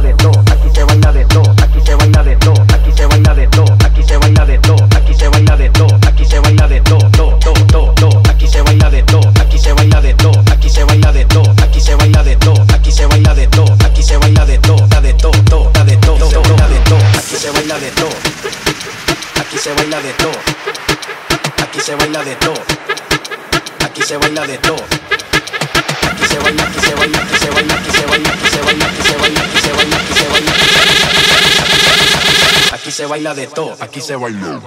de todo, aquí se baila de todo, aquí se baila de todo, aquí se baila de todo, aquí se baila de todo, aquí se baila de todo, aquí se baila de todo, todo, todo, todo, todo, aquí se baila de todo, aquí se baila de todo, aquí se baila de todo, aquí se baila de todo, aquí se baila de todo, aquí se baila de todo, da de todo, todo, da de todo, todo, de todo, aquí se baila de todo, aquí se baila de todo, aquí se baila de todo, aquí se baila de todo, aquí se baila, aquí se baila, aquí se baila baila de todo, aquí se bailó.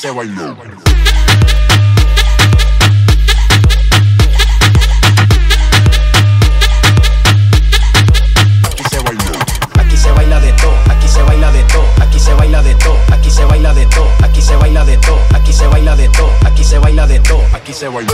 Se bailó. Se bailó.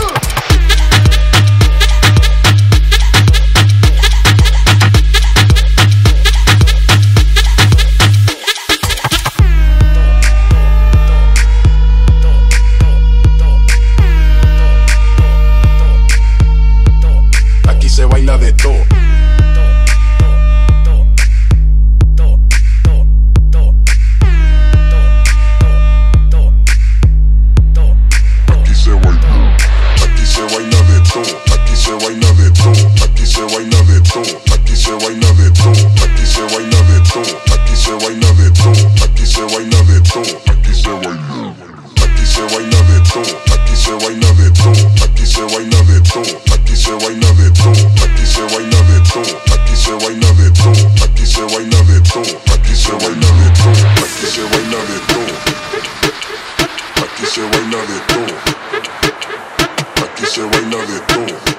Aquí se baila de todo. Baila de todo, aquí se baila de todo, aquí se baila de todo, aquí se baila de todo, aquí se baila de todo, aquí se baila de todo, aquí se baila. Aquí se baila de todo, aquí se baila de todo, aquí se baila de todo, aquí se baila de todo, aquí se baila de todo, aquí se baila de todo, aquí se baila de todo, aquí se baila de todo, aquí se baila de todo. Aquí se baila de todo. Aquí se baila de todo.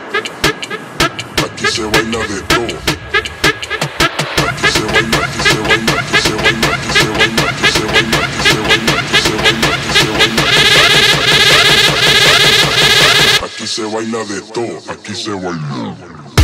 Aquí se baila de todo, aquí se baila.